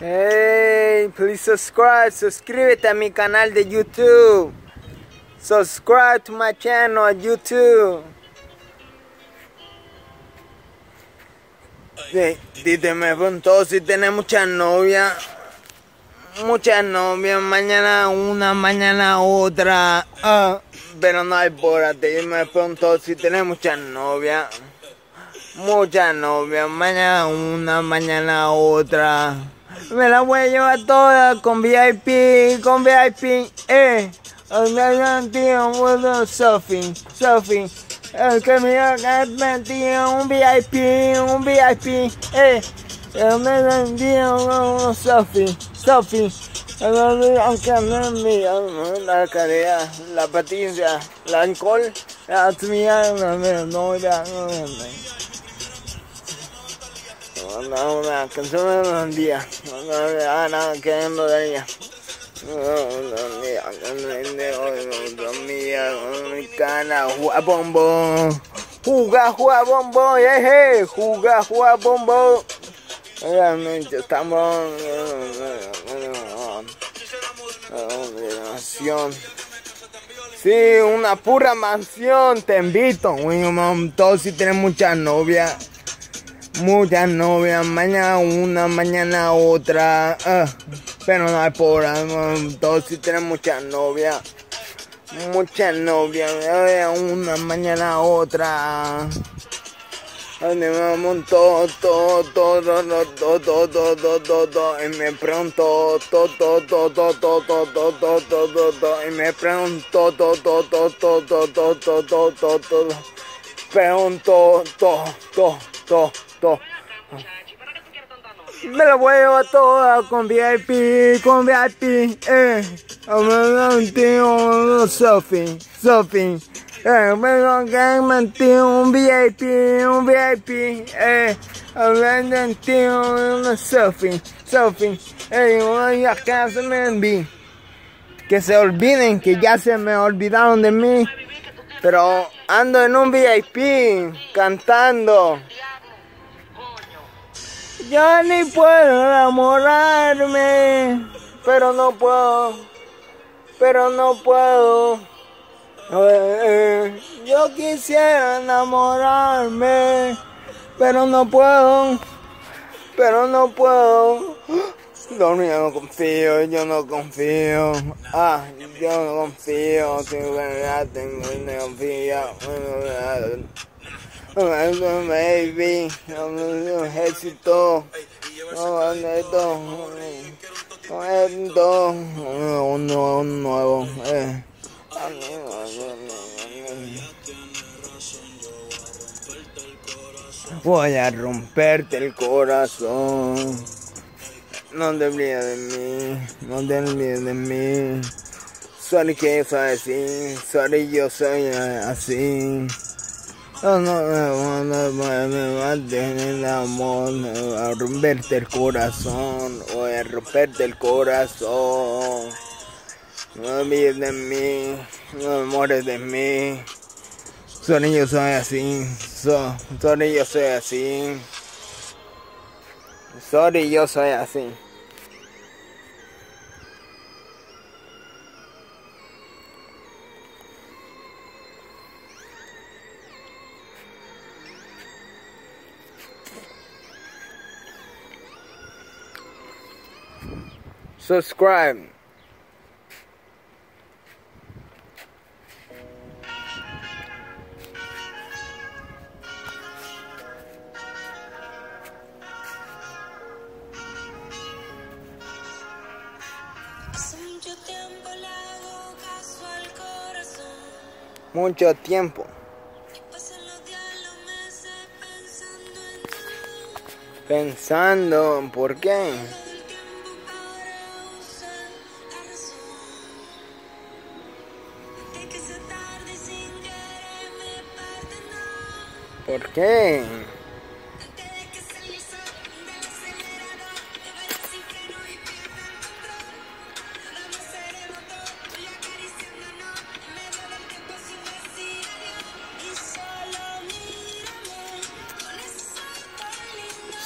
Hey, please subscribe, suscríbete a mi canal de YouTube. Subscribe to my channel YouTube. Sí, preguntó si tiene muchas novias. Muchas novias, mañana una, mañana otra. Ah, pero no hay por ti. Me preguntó si tiene muchas novias. Muchas novias, mañana una, mañana otra. Me la voy a llevar todas con VIP, con VIP, eh. Tío, bueno, Sophie, Sophie. El que me haga tío, un VIP, un VIP, eh. Me tío, Sophie, Sophie. Aunque no me la carrera, la patilla, la alcohol, la mía, no, no, no, una, una canción de un día, una nada queriendo de ella. Juega bombo, juga, juga bombo, eh, juga, juga bombo. Realmente estamos mansión. Sí, una pura mansión, te invito. Un montón si tienes muchas novias Muchas novias, mañana una, mañana otra. Pero no hay por todos si tienen muchas novias. Muchas novias, una, mañana otra. Animamos todo, todo, todo, todo, todo, todo, todo, y me pronto, todo, todo, todo, todo, todo, todo, todo, y me pronto, todo, todo, todo, todo, todo, todo, todo, pronto, todo, todo, todo. Me la voy a llevar toda con VIP, con VIP, eh. Tío, Sophie, Sophie. Eh, vengo que me un VIP, un VIP, eh. Hablando tío, Sophie, Sophie. Eh, voy a casa me enví. Que se olviden que ya se me olvidaron de mí. Pero ando en un VIP cantando. Ya ni puedo enamorarme, pero no puedo, pero no puedo. Eh, yo quisiera enamorarme, pero no puedo, pero no puedo. No, yo no confío, yo no confío. Ah, yo no confío, tengo verdad, tengo no confío baby, un éxito, esto, esto, uno nuevo, eh. Voy a romperte el corazón. No te olvides de mí, no te olvides de mí. Sorry que soy así, sorry yo soy así. No, me tener el amor, a romperte el corazón, voy a romperte el corazón. No olvides de mí, no mueres de mí. Sorry, yo soy así, so, sorry, yo soy así. Sorry, yo soy así. subscribe. Mucho tiempo. Mucho tiempo. Pensando, ¿por qué? ¿Por qué?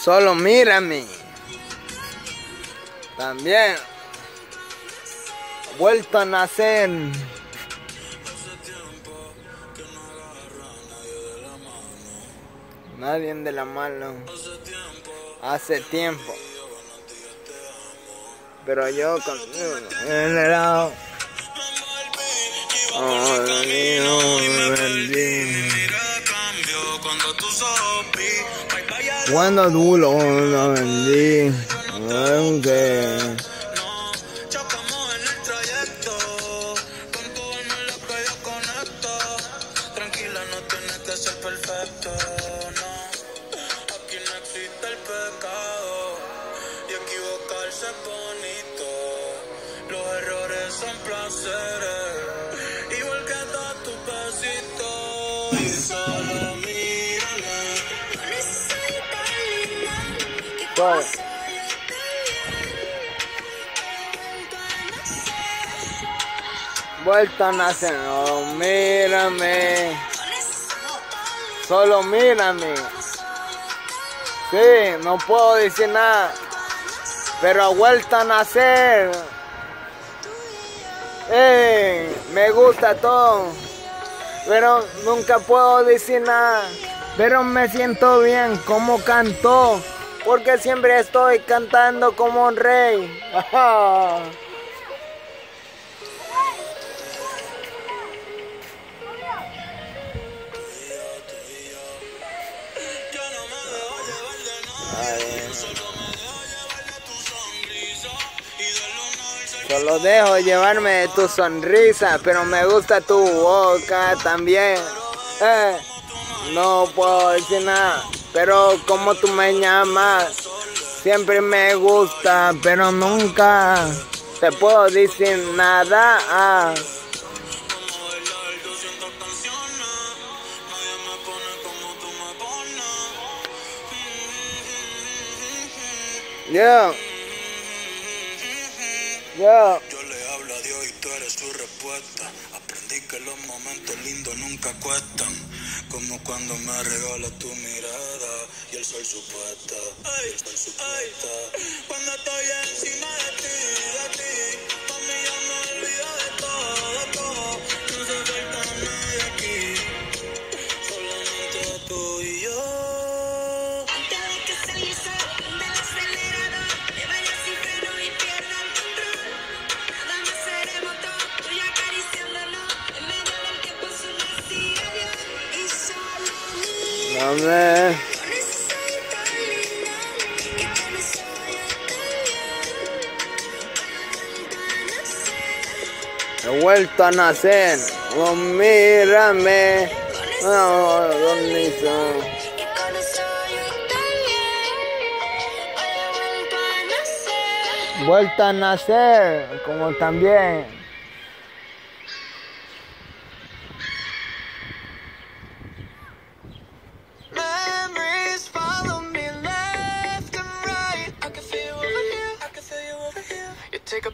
Solo mírame. También. Vuelto a nacer. Nadie de la mano. Hace tiempo. Pero yo con el lado. Oh, cuando tú lo vendí, aunque son placeres, igual que todos tus besitos. Y solo mírame. pues, vuelto a nacer. Oh, mírame. Solo mírame. Sí, no puedo decir nada. Pero ha vuelto a nacer. Ey, me gusta todo. Pero nunca puedo decir nada. Pero me siento bien como cantó. Porque siempre estoy cantando como un rey. Solo dejo llevarme de tu sonrisa, pero me gusta tu boca también. Eh, no puedo decir nada, pero como tú me llamas, siempre me gusta, pero nunca te puedo decir nada. Ah, Como yeah. Yo le hablo a Dios y tú eres su respuesta. Aprendí que los momentos lindos nunca cuestan. Como cuando me regalas tu mirada y el sol supuesta. Y el sol supuesta. Cuando estoy encima de ti, de ti. He vuelto a nacer. Vuelto a nacer, como también.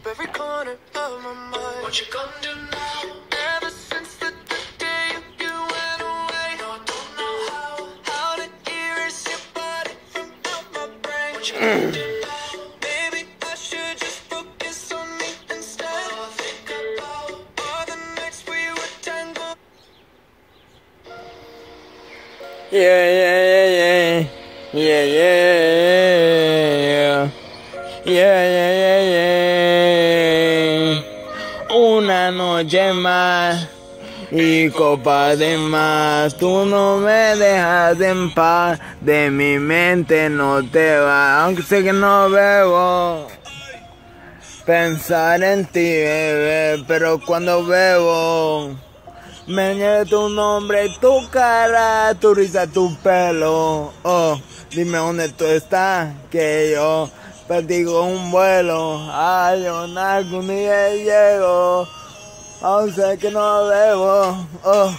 Every corner of my mind. What you gonna do now? Ever since the, the day you, you went away, no, I don't know how. How to erase your body from out my brain. What you gonna do now? Maybe I should just focus on me instead. Think about all the nights we were tangled. Yeah, yeah, yeah, yeah. Yeah, yeah, yeah. Noche más y copa de más. Tú no me dejas en paz. De mi mente no te va. Aunque sé que no bebo. Pensar en ti, bebé. Pero cuando bebo. Me añade tu nombre, tu cara, tu risa, tu pelo. Oh, dime dónde tú estás, que yo perdigo un vuelo. Ay, yo algún día llego. Aún sé que no debo. Oh,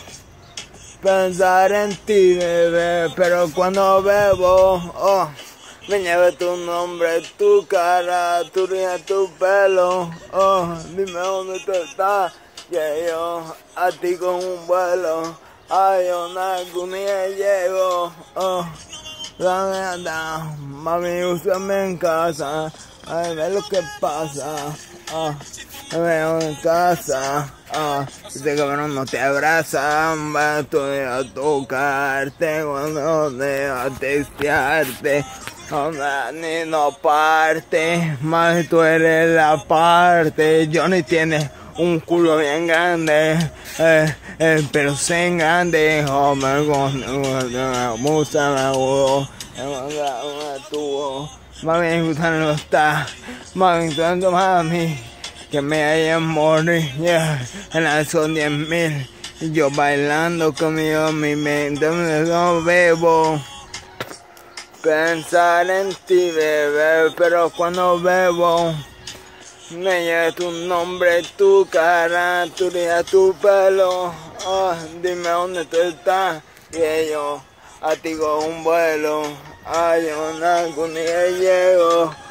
pensar en ti, bebé. Pero cuando bebo, oh, me lleve tu nombre, tu cara, tu risa, tu pelo. Oh, dime dónde tú estás. Que yo a ti con un vuelo. Ay, algún día llego. Oh, dame anda, mami, úsame en casa. Ay, ve lo que pasa. Me veo en casa. Ah, este cabrón no te abraza. Va a tocarte cuando a testearte. No, ni no parte, más tú eres la parte. Johnny tiene un culo bien grande, eh, eh, pero sin grande. Oh, me gusta, musa, me gusta, tuvo. Mami, gustando está, mami, tanto mami, que me hayan morir, yeah, en son diez mil. Y yo bailando conmigo, mi mente me lo bebo. Pensar en ti, bebé, pero cuando bebo, me llega tu nombre, tu cara, tu día, tu pelo. Ah, dime dónde tú estás, y yo a ti un vuelo. Ay, yo algún día llego.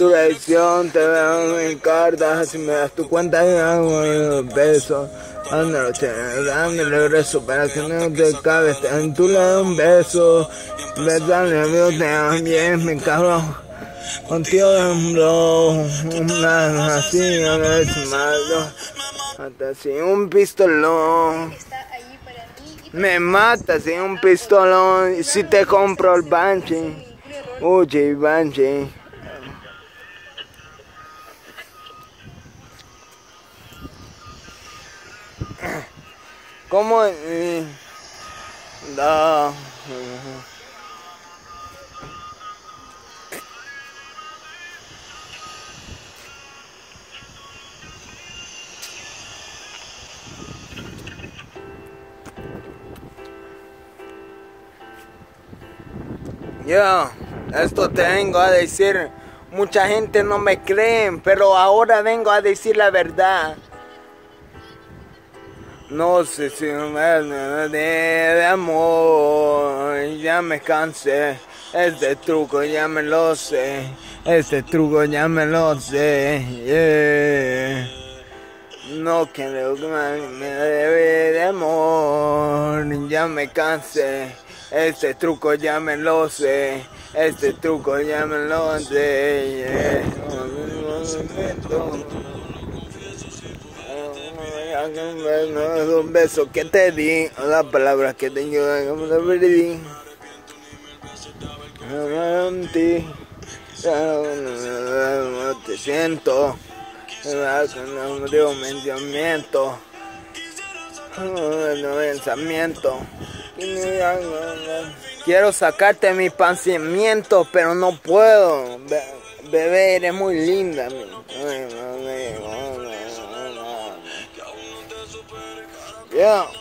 Tu dirección te veo en mi carta, si me das tu cuenta, hago un beso. Ándalo, te dame regreso para que no te cabes, en tu lado un beso. Besarle, amigo, te bien, mi cabrón. Contigo bro, una así, a veces malo. Hasta sin un pistolón. Me mata sin un pistolón. Si te compro el Banshee. Oye, Banshee. ¿Cómo? eh, Da. Yo, esto te vengo a decir. Mucha gente no me creen, pero ahora vengo a decir la verdad. No sé si me de, amor, ya me cansé. Este truco ya me lo sé. Este truco ya me lo sé. yeah. No quiero que me debe de amor, ya me cansé. Este truco ya me lo sé, este truco ya me lo sé. yeah. Un beso que te di, las palabras que te como te perdí. No te siento. No digo mentimiento. No pensamiento. Quiero sacarte mi pensamiento, pero no puedo. Be- Bebé, eres muy linda. Yeah.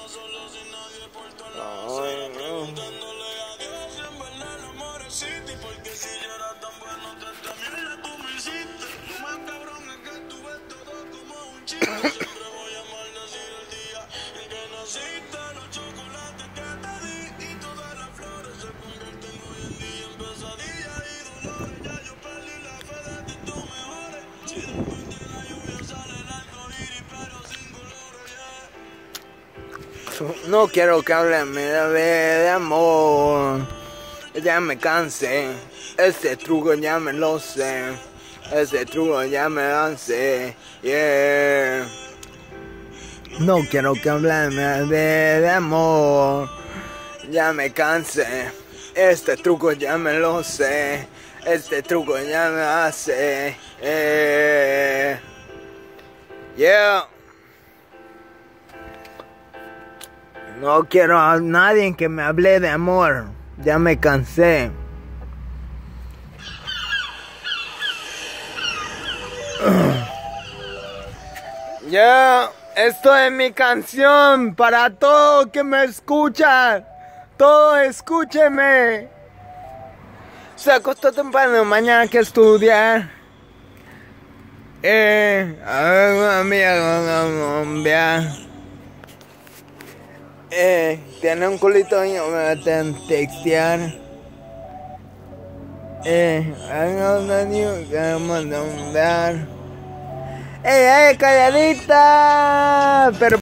No quiero que hablen de, amor. Ya me cansé. Este truco ya me lo sé. Este truco ya me lancé. Yeah. No quiero que hablen de, de amor. Ya me cansé. Este truco ya me lo sé. Este truco ya me hace. Yeah. Yeah. No quiero a nadie que me hable de amor. Ya me cansé. Ya, esto es mi canción para todo que me escucha. Todo escúcheme. Se acostó temprano, mañana que estudiar. Eh, a ver, amiga, eh, tiene un culito y me meten textear. Eh, hay una niña que me manda un dar. ¡Ey, ey, calladita! Pero